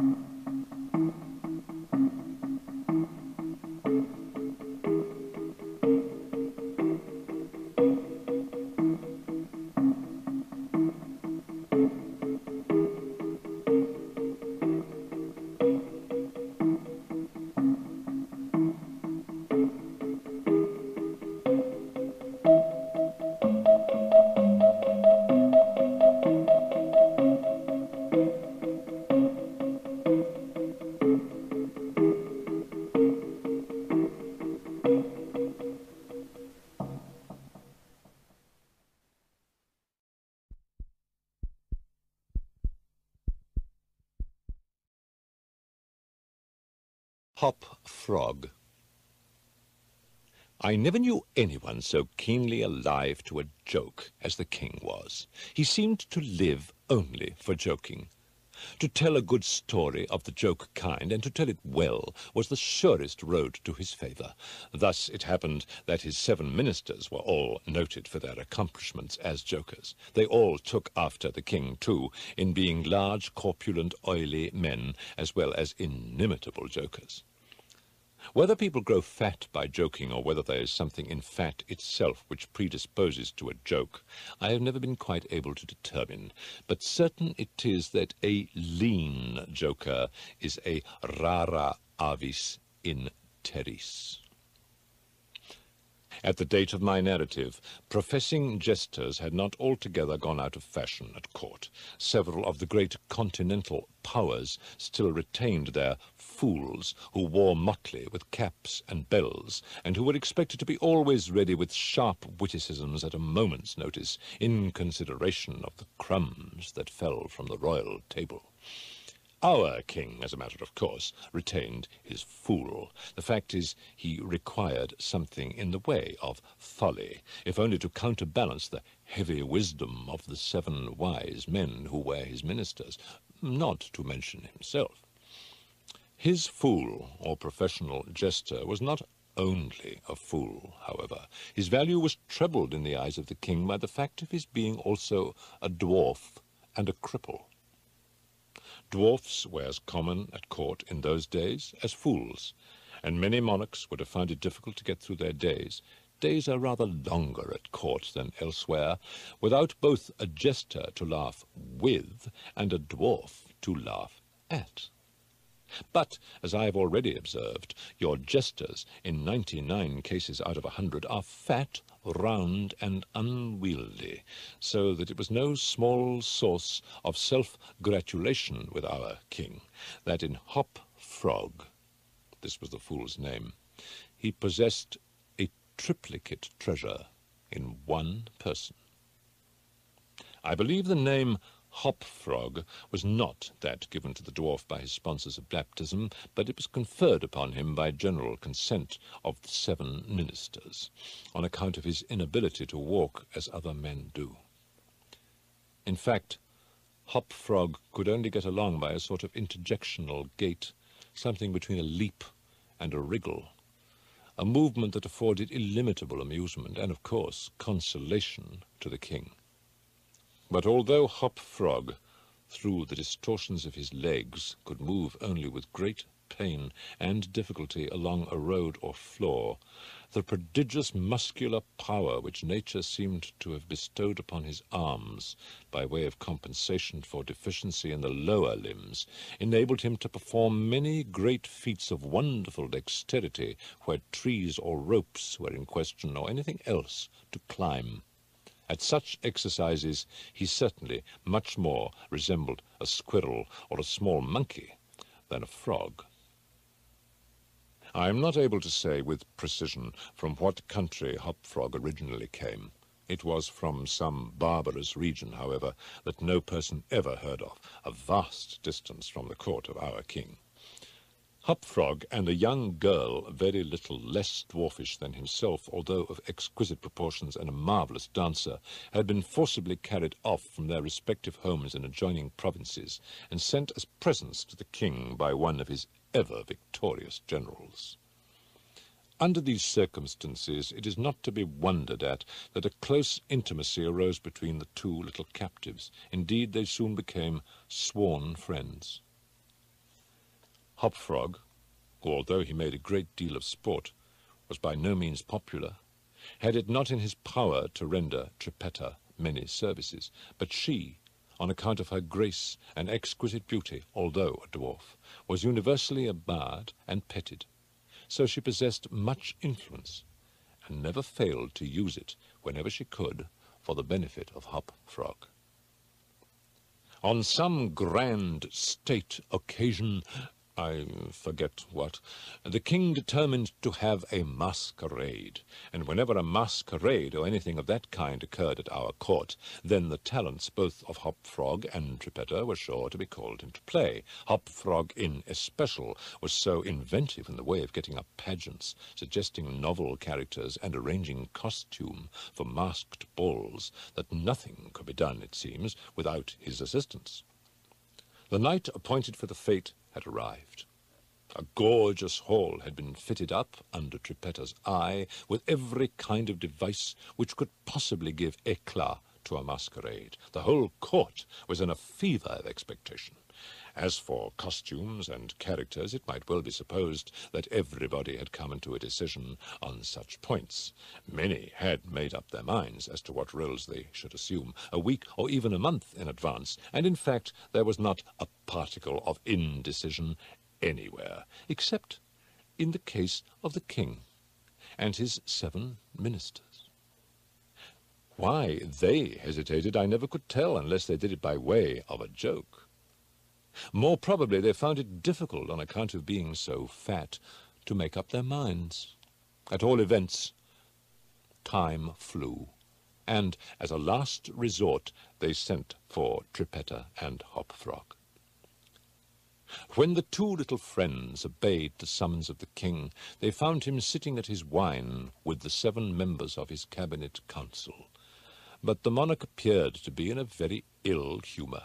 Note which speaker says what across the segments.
Speaker 1: Um, Hop Frog. I never knew anyone so keenly alive to a joke as the king was. He seemed to live only for joking. To tell a good story of the joke kind, and to tell it well, was the surest road to his favour. Thus it happened that his seven ministers were all noted for their accomplishments as jokers. They all took after the king, too, in being large, corpulent, oily men, as well as inimitable jokers. Whether people grow fat by joking, or whether there is something in fat itself which predisposes to a joke, I have never been quite able to determine, but certain it is that a lean joker is a rara avis in terris. At the date of my narrative, professing jesters had not altogether gone out of fashion at court. Several of the great continental powers still retained their fools, who wore motley with caps and bells, and who were expected to be always ready with sharp witticisms at a moment's notice, in consideration of the crumbs that fell from the royal table. Our king, as a matter of course, retained his fool. The fact is, he required something in the way of folly, if only to counterbalance the heavy wisdom of the seven wise men who were his ministers, not to mention himself. His fool, or professional jester, was not only a fool, however. His value was trebled in the eyes of the king by the fact of his being also a dwarf and a cripple. Dwarfs were as common at court in those days as fools, and many monarchs would have found it difficult to get through their days. Days are rather longer at court than elsewhere, without both a jester to laugh with and a dwarf to laugh at. But, as I have already observed, your jesters, in ninety-nine cases out of a hundred, are fat, round, and unwieldy, so that it was no small source of self-gratulation with our king that in Hop Frog, this was the fool's name, he possessed a triplicate treasure in one person. I believe the name Hop Frog was not that given to the dwarf by his sponsors of baptism, but it was conferred upon him by general consent of the seven ministers, on account of his inability to walk as other men do. In fact, Hop Frog could only get along by a sort of interjectional gait, something between a leap and a wriggle, a movement that afforded illimitable amusement and, of course, consolation to the king. But although Hop Frog, through the distortions of his legs, could move only with great pain and difficulty along a road or floor, the prodigious muscular power which nature seemed to have bestowed upon his arms, by way of compensation for deficiency in the lower limbs, enabled him to perform many great feats of wonderful dexterity where trees or ropes were in question, or anything else to climb. At such exercises he certainly much more resembled a squirrel or a small monkey than a frog. I am not able to say with precision from what country Hop Frog originally came. It was from some barbarous region, however, that no person ever heard of, a vast distance from the court of our king. Hop Frog and a young girl, very little less dwarfish than himself, although of exquisite proportions and a marvellous dancer, had been forcibly carried off from their respective homes in adjoining provinces, and sent as presents to the king by one of his ever victorious generals. Under these circumstances, it is not to be wondered at that a close intimacy arose between the two little captives. Indeed, they soon became sworn friends. Hopfrog, who although he made a great deal of sport, was by no means popular, had it not in his power to render Trippetta many services, but she, on account of her grace and exquisite beauty, although a dwarf, was universally admired and petted. So she possessed much influence, and never failed to use it whenever she could for the benefit of Hop Frog. On some grand state occasion, I forget what, the king determined to have a masquerade, and whenever a masquerade or anything of that kind occurred at our court, then the talents both of Hop Frog and Trippetta were sure to be called into play. Hop Frog in especial was so inventive in the way of getting up pageants, suggesting novel characters, and arranging costume for masked balls, that nothing could be done, it seems, without his assistance. The night appointed for the fete had arrived. A gorgeous hall had been fitted up under Trippetta's eye with every kind of device which could possibly give eclat to a masquerade. The whole court was in a fever of expectation. As for costumes and characters, it might well be supposed that everybody had come into a decision on such points. Many had made up their minds as to what roles they should assume, a week or even a month in advance, and in fact there was not a particle of indecision anywhere, except in the case of the king and his seven ministers. Why they hesitated I never could tell unless they did it by way of a joke. More probably they found it difficult, on account of being so fat, to make up their minds. At all events, time flew, and as a last resort they sent for Trippetta and Hopfrog. When the two little friends obeyed the summons of the king, they found him sitting at his wine with the seven members of his cabinet council. But the monarch appeared to be in a very ill humour.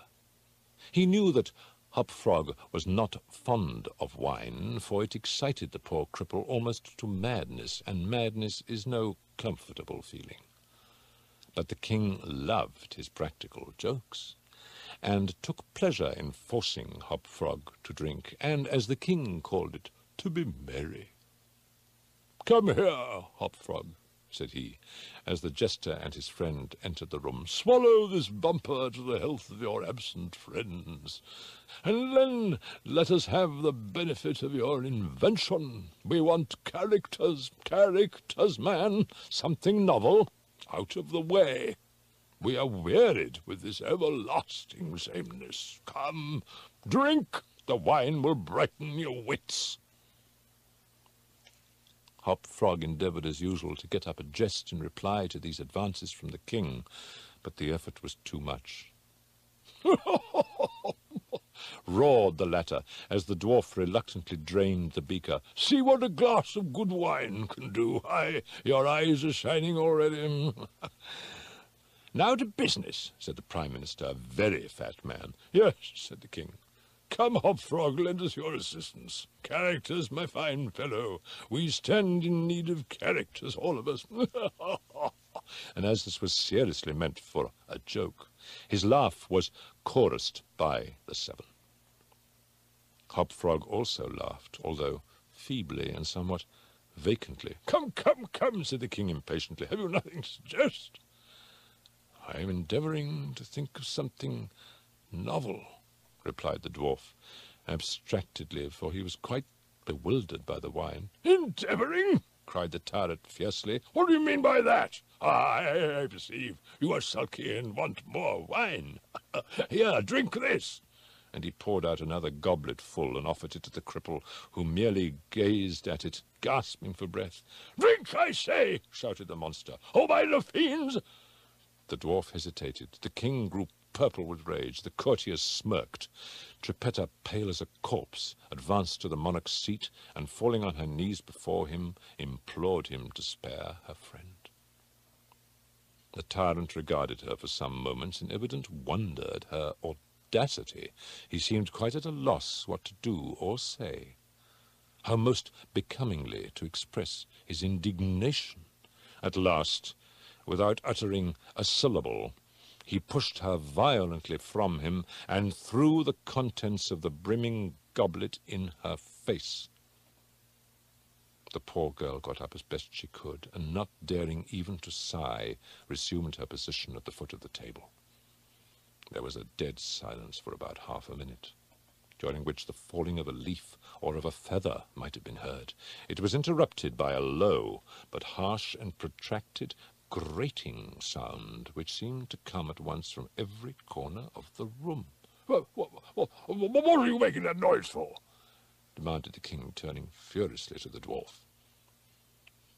Speaker 1: He knew that Hopfrog was not fond of wine, for it excited the poor cripple almost to madness, and madness is no comfortable feeling. But the king loved his practical jokes, and took pleasure in forcing Hop Frog to drink, and, as the king called it, to be merry. Come here, Hopfrog, said he, as the jester and his friend entered the room. Swallow this bumper to the health of your absent friends, and then let us have the benefit of your invention. We want characters, characters, man, something novel, out of the way. We are wearied with this everlasting sameness. Come, drink, the wine will brighten your wits. Hop Frog endeavoured as usual to get up a jest in reply to these advances from the king, but the effort was too much. roared the latter, as the dwarf reluctantly drained the beaker. See what a glass of good wine can do. Aye, your eyes are shining already. now to business, said the Prime Minister, a very fat man. Yes, said the King. Come, Hopfrog, lend us your assistance. Characters, my fine fellow. We stand in need of characters, all of us. and as this was seriously meant for a joke, his laugh was chorused by the seven. Hopfrog also laughed, although feebly and somewhat vacantly. Come, come, come, said the king impatiently. Have you nothing to suggest? I am endeavouring to think of something novel, replied the dwarf, abstractedly, for he was quite bewildered by the wine. Endeavouring? cried the tyrant fiercely. What do you mean by that? I, I perceive you are sulky and want more wine. Here, drink this and he poured out another goblet full and offered it to the cripple, who merely gazed at it, gasping for breath. Drink, I say! shouted the monster. Oh, by the fiends! The dwarf hesitated. The king grew purple with rage. The courtiers smirked. Trippetta, pale as a corpse, advanced to the monarch's seat, and falling on her knees before him, implored him to spare her friend. The tyrant regarded her for some moments in evident wonder at her audacity, he seemed quite at a loss what to do or say. How most becomingly to express his indignation. At last, without uttering a syllable, he pushed her violently from him and threw the contents of the brimming goblet in her face. The poor girl got up as best she could, and not daring even to sigh, resumed her position at the foot of the table. There was a dead silence for about half a minute, during which the falling of a leaf or of a feather might have been heard. It was interrupted by a low, but harsh and protracted, grating sound, which seemed to come at once from every corner of the room.
Speaker 2: What, what, what, what are you making that noise for?
Speaker 1: demanded the king, turning furiously to the dwarf.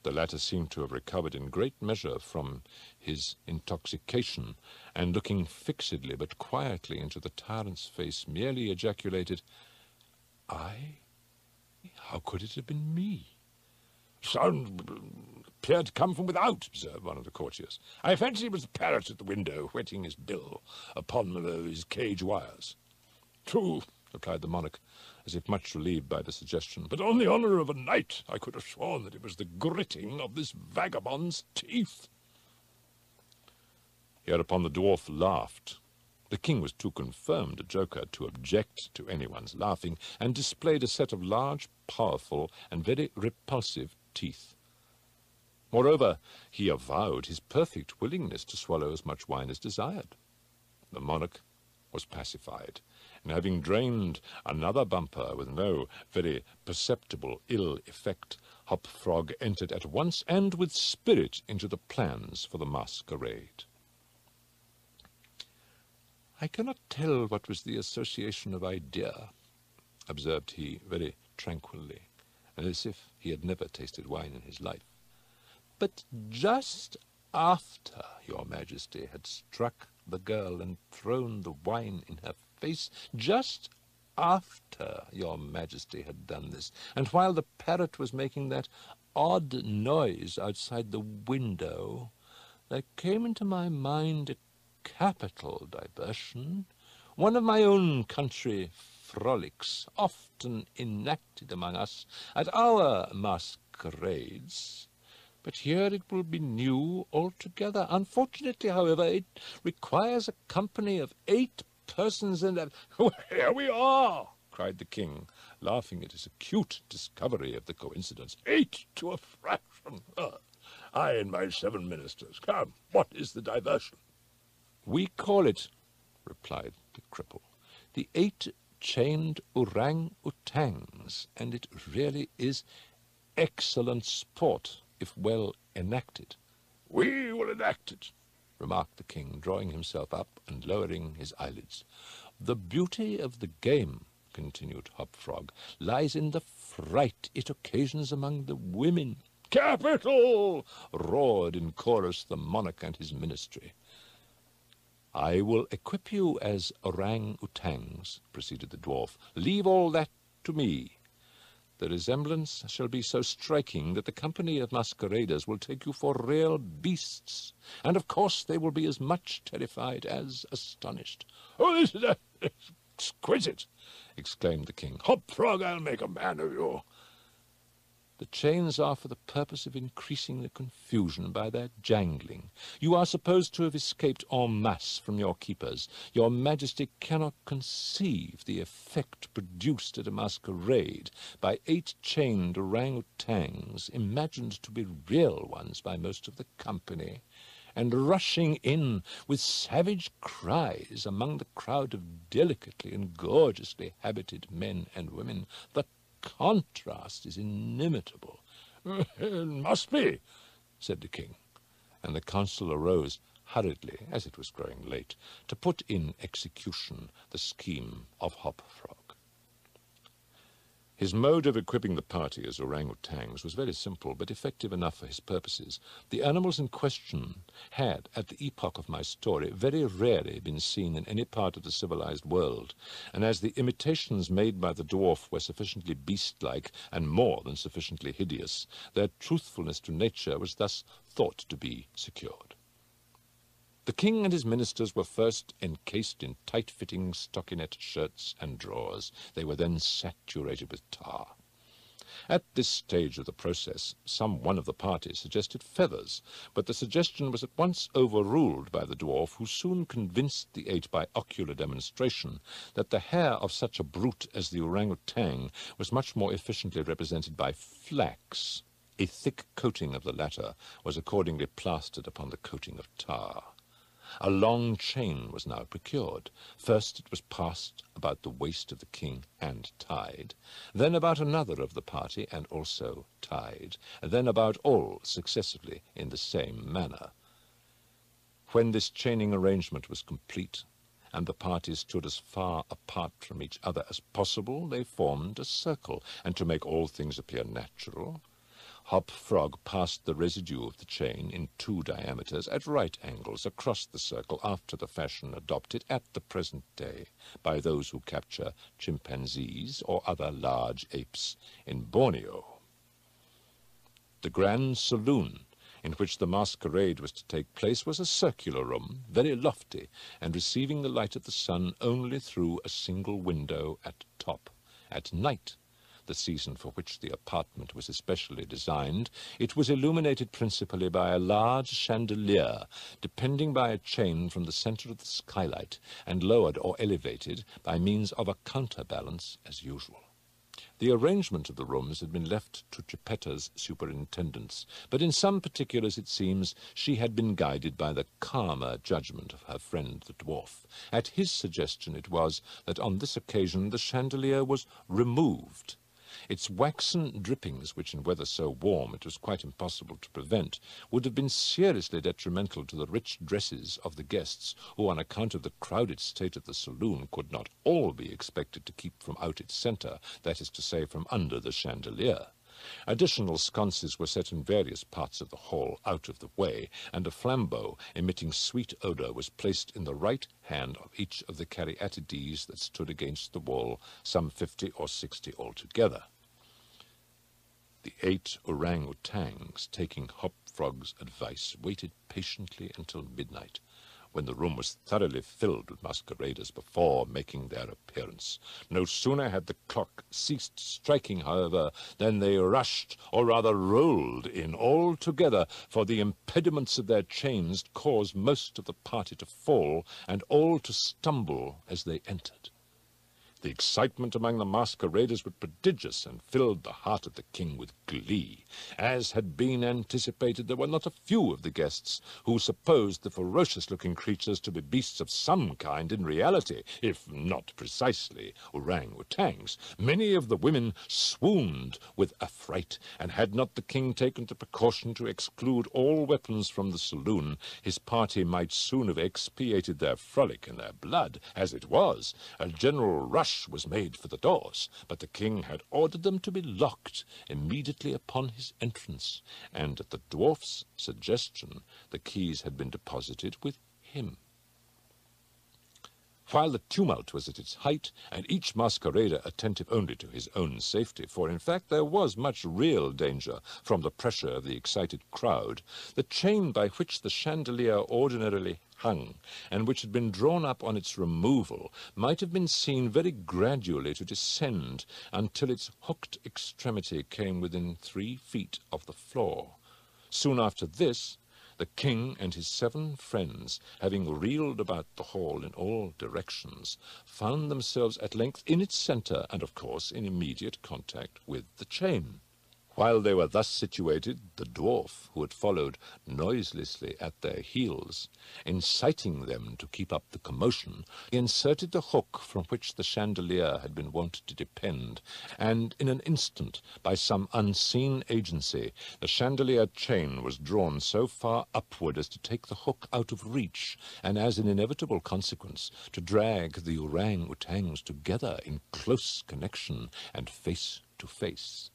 Speaker 1: The latter seemed to have recovered in great measure from his intoxication, and looking fixedly but quietly into the tyrant's face, merely ejaculated, I? How could it have been me?
Speaker 2: Sound appeared to come from without, observed one of the courtiers. I fancy it was the parrot at the window, whetting his bill upon his cage wires.
Speaker 1: True, replied the monarch, as if much relieved by the suggestion.
Speaker 2: But on the honour of a knight, I could have sworn that it was the gritting of this vagabond's teeth.
Speaker 1: Hereupon the dwarf laughed. The king was too confirmed a joker to object to anyone's laughing, and displayed a set of large, powerful, and very repulsive teeth. Moreover, he avowed his perfect willingness to swallow as much wine as desired. The monarch was pacified, and having drained another bumper with no very perceptible ill effect, Hop Frog entered at once and with spirit into the plans for the masquerade. I cannot tell what was the association of idea, observed he very tranquilly, as if he had never tasted wine in his life. But just after your majesty had struck the girl and thrown the wine in her face, just after your majesty had done this, and while the parrot was making that odd noise outside the window, there came into my mind a capital diversion, one of my own country frolics, often enacted among us at our masquerades. But here it will be new altogether. Unfortunately, however, it requires a company of eight persons and...
Speaker 2: Here we are, cried the king, laughing at his acute discovery of the coincidence. Eight to a fraction. I and my seven ministers. Come, what is the diversion?
Speaker 1: We call it, replied the cripple, the eight-chained orang-utangs, and it really is excellent sport, if well enacted.
Speaker 2: We will enact it,
Speaker 1: remarked the king, drawing himself up and lowering his eyelids. The beauty of the game, continued Hop Frog, lies in the fright it occasions among the women.
Speaker 2: Capital! roared in chorus the monarch and his ministry.
Speaker 1: I will equip you as orang-utangs, proceeded the dwarf. Leave all that to me. The resemblance shall be so striking that the company of masqueraders will take you for real beasts, and of course they will be as much terrified as astonished.
Speaker 2: Oh, this is exquisite! exclaimed the king. Hop Frog, I'll make a man of you.
Speaker 1: The chains are for the purpose of increasing the confusion by their jangling. You are supposed to have escaped en masse from your keepers. Your majesty cannot conceive the effect produced at a masquerade by eight chained orang-utangs, imagined to be real ones by most of the company, and rushing in with savage cries among the crowd of delicately and gorgeously habited men and women. The contrast is inimitable.
Speaker 2: It must be, said the king,
Speaker 1: and the council arose hurriedly, as it was growing late, to put in execution the scheme of Hop Frog. His mode of equipping the party as orang-utangs was very simple, but effective enough for his purposes. The animals in question had, at the epoch of my story, very rarely been seen in any part of the civilized world, and as the imitations made by the dwarf were sufficiently beast-like and more than sufficiently hideous, their truthfulness to nature was thus thought to be secured. The king and his ministers were first encased in tight-fitting stockinette shirts and drawers. They were then saturated with tar. At this stage of the process, some one of the party suggested feathers, but the suggestion was at once overruled by the dwarf, who soon convinced the eight by ocular demonstration that the hair of such a brute as the orangutan was much more efficiently represented by flax. A thick coating of the latter was accordingly plastered upon the coating of tar. A long chain was now procured. First it was passed about the waist of the king and tied, then about another of the party and also tied, and then about all successively in the same manner. When this chaining arrangement was complete, and the parties stood as far apart from each other as possible, they formed a circle, and to make all things appear natural, Hop Frog passed the residue of the chain in two diameters at right angles across the circle after the fashion adopted at the present day by those who capture chimpanzees or other large apes in Borneo. The grand saloon in which the masquerade was to take place was a circular room, very lofty, and receiving the light of the sun only through a single window at top. At night the season for which the apartment was especially designed, it was illuminated principally by a large chandelier, depending by a chain from the center of the skylight, and lowered or elevated by means of a counterbalance as usual. The arrangement of the rooms had been left to Trippetta's superintendence, but in some particulars, it seems, she had been guided by the calmer judgment of her friend the dwarf. At his suggestion it was that on this occasion the chandelier was removed, its waxen drippings, which in weather so warm it was quite impossible to prevent, would have been seriously detrimental to the rich dresses of the guests, who, on account of the crowded state of the saloon, could not all be expected to keep from out its centre, that is to say, from under the chandelier. Additional sconces were set in various parts of the hall out of the way, and a flambeau emitting sweet odour was placed in the right hand of each of the caryatides that stood against the wall, some fifty or sixty altogether. The eight orang-outangs, taking Hop Frog's advice, waited patiently until midnight, when the room was thoroughly filled with masqueraders before making their appearance. No sooner had the clock ceased striking, however, than they rushed, or rather rolled in all together, for the impediments of their chains caused most of the party to fall, and all to stumble as they entered. The excitement among the masqueraders was prodigious and filled the heart of the king with glee. As had been anticipated, there were not a few of the guests who supposed the ferocious-looking creatures to be beasts of some kind in reality, if not precisely orang-outangs. Many of the women swooned with affright, and had not the king taken the precaution to exclude all weapons from the saloon, his party might soon have expiated their frolic in their blood. As it was, a general rush rush was made for the doors, but the king had ordered them to be locked immediately upon his entrance, and at the dwarf's suggestion the keys had been deposited with him. While the tumult was at its height, and each masquerader attentive only to his own safety, for in fact there was much real danger from the pressure of the excited crowd, the chain by which the chandelier ordinarily hung, and which had been drawn up on its removal, might have been seen very gradually to descend until its hooked extremity came within three feet of the floor. Soon after this, the king and his seven friends, having reeled about the hall in all directions, found themselves at length in its centre, and of course in immediate contact with the chain. While they were thus situated, the dwarf, who had followed noiselessly at their heels, inciting them to keep up the commotion, inserted the hook from which the chandelier had been wont to depend, and in an instant, by some unseen agency, the chandelier chain was drawn so far upward as to take the hook out of reach, and as an inevitable consequence, to drag the orang-outangs together in close connection and face to face.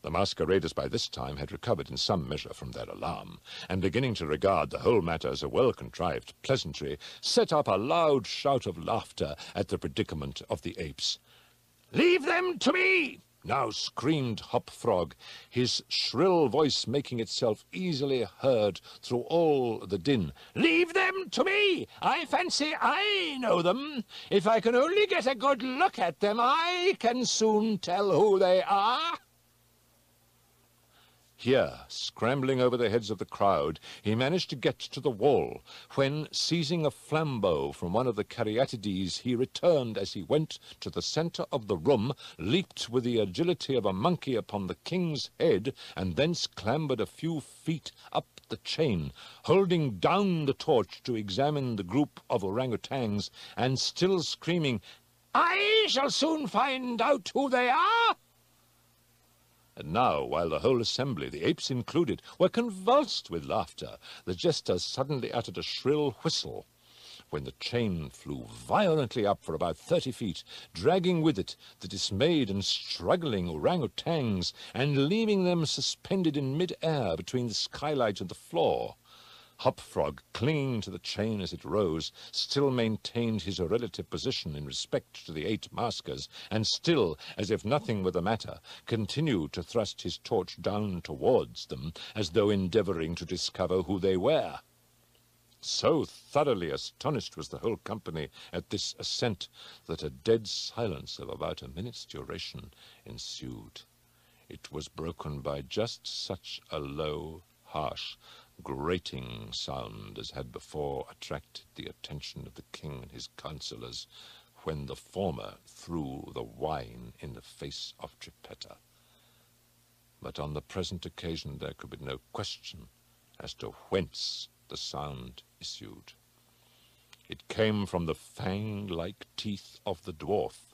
Speaker 1: The masqueraders by this time had recovered in some measure from their alarm, and beginning to regard the whole matter as a well-contrived pleasantry, set up a loud shout of laughter at the predicament of the apes. "'Leave them to me!' now screamed Hop Frog, his shrill voice making itself easily heard through all the din. "'Leave them to me! I fancy I know them. If I can only get a good look at them, I can soon tell who they are.' Here, scrambling over the heads of the crowd, he managed to get to the wall, when, seizing a flambeau from one of the caryatides, he returned as he went to the centre of the room, leaped with the agility of a monkey upon the king's head, and thence clambered a few feet up the chain, holding down the torch to examine the group of orangutans, and still screaming, I shall soon find out who they are! And now, while the whole assembly, the apes included, were convulsed with laughter, the jester suddenly uttered a shrill whistle, when the chain flew violently up for about thirty feet, dragging with it the dismayed and struggling orangutans, and leaving them suspended in mid-air between the skylight and the floor. Hopfrog, clinging to the chain as it rose, still maintained his relative position in respect to the eight maskers, and still, as if nothing were the matter, continued to thrust his torch down towards them, as though endeavouring to discover who they were. So thoroughly astonished was the whole company at this ascent that a dead silence of about a minute's duration ensued. It was broken by just such a low, harsh, grating sound as had before attracted the attention of the king and his councillors when the former threw the wine in the face of Trippetta. But on the present occasion there could be no question as to whence the sound issued. It came from the fang-like teeth of the dwarf,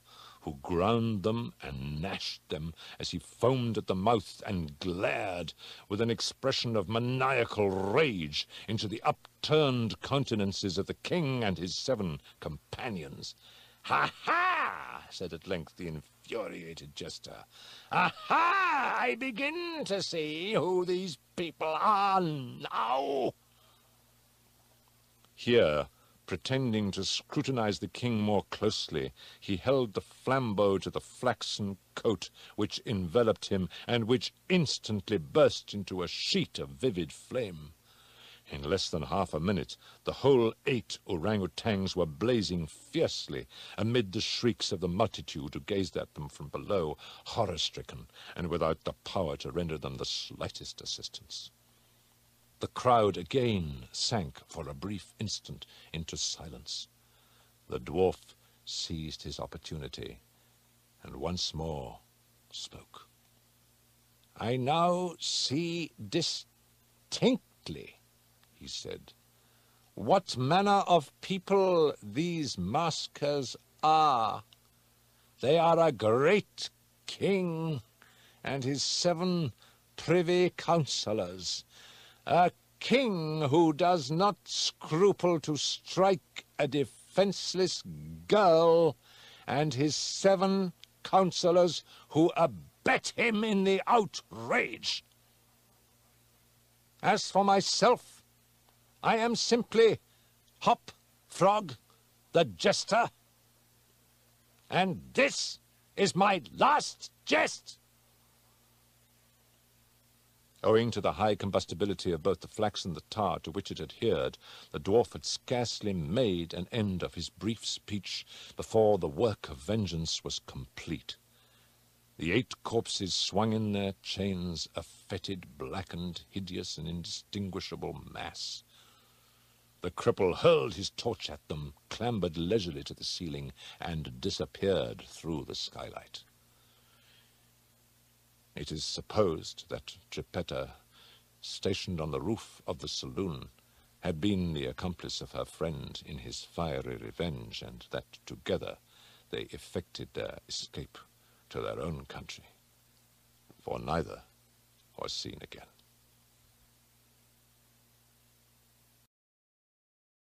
Speaker 1: who ground them and gnashed them as he foamed at the mouth and glared with an expression of maniacal rage into the upturned countenances of the king and his seven companions. Ha ha! said at length the infuriated jester. Aha! I begin to see who these people are now. Here Pretending to scrutinize the king more closely, he held the flambeau to the flaxen coat which enveloped him, and which instantly burst into a sheet of vivid flame. In less than half a minute, the whole eight orangutans were blazing fiercely amid the shrieks of the multitude who gazed at them from below, horror-stricken, and without the power to render them the slightest assistance. The crowd again sank for a brief instant into silence. The dwarf seized his opportunity and once more spoke. I now see distinctly, he said, what manner of people these maskers are. They are a great king and his seven privy councillors, a king who does not scruple to strike a defenseless girl, and his seven counselors who abet him in the outrage. As for myself, I am simply Hop Frog the Jester, and this is my last jest. Owing to the high combustibility of both the flax and the tar to which it adhered, the dwarf had scarcely made an end of his brief speech before the work of vengeance was complete. The eight corpses swung in their chains, a fetid, blackened, hideous, and indistinguishable mass. The cripple hurled his torch at them, clambered leisurely to the ceiling, and disappeared through the skylight. It is supposed that Trippetta, stationed on the roof of the saloon, had been the accomplice of her friend in his fiery revenge, and that together they effected their escape to their own country, for neither was seen again.